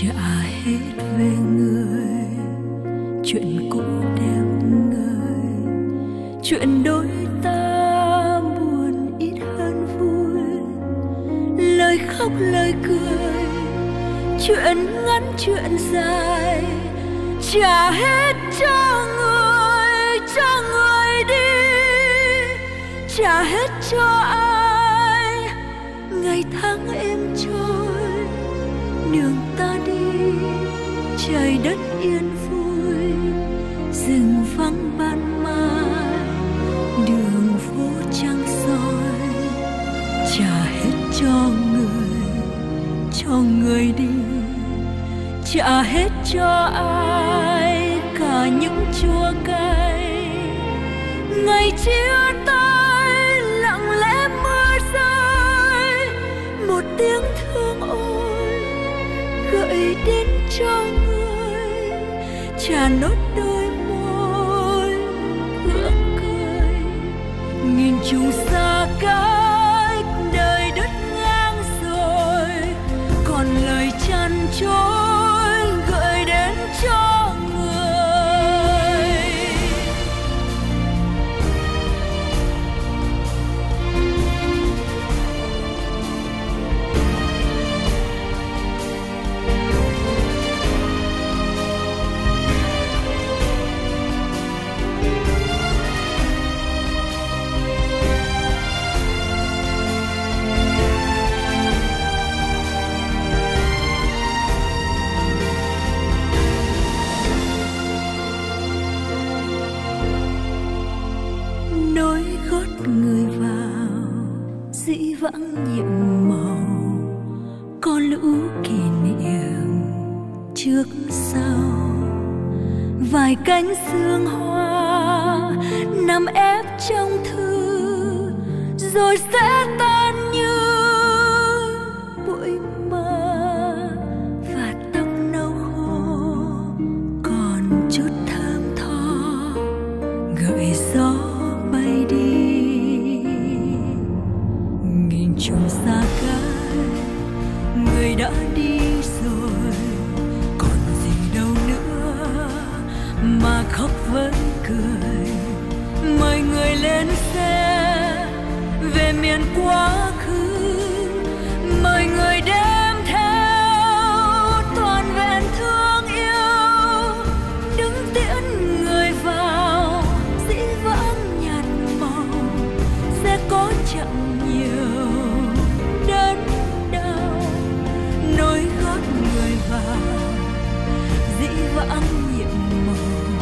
trả hết về người. Chuyện cũ đem người. Chuyện đôi ta buồn ít hơn vui. Lời khóc, lời cười. Chuyện ngắn, chuyện dài. Trả hết cho người cho người đi. Trả hết cho ai? Ngày tháng em trôi đường ta đi, trời đất yên vui, rừng vắng ban mai, đường phố trăng soi, trả hết cho người cho người đi, trả hết cho ai, cả những chua cay. Ngày chia tay trả nốt đôi môi ước cười nghìn trùng dĩ vãng nhiệm màu. Có lũ kỷ niệm trước sau. Vài cánh sương hoa nằm ép trong thư, rồi sẽ tan khóc vẫn cười. Mời người lên xe, về miền quá khứ. Mời người đem theo toàn vẹn thương yêu. Đứng tiễn người vào, dĩ vãng nhạt màu. Sẽ có chậm nhiều đớn đau. Nối gót người vào, dĩ vãng nhiệm màu.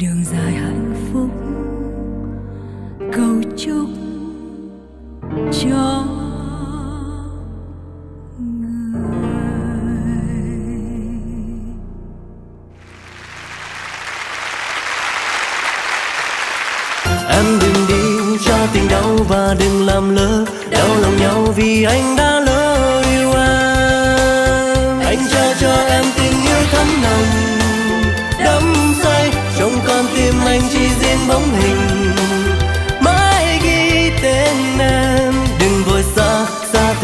Đường dài hạnh phúc. Cầu chúc cho người. Em đừng đi cho tình đau và đừng làm lỡ. Đau lòng nhau vì anh đã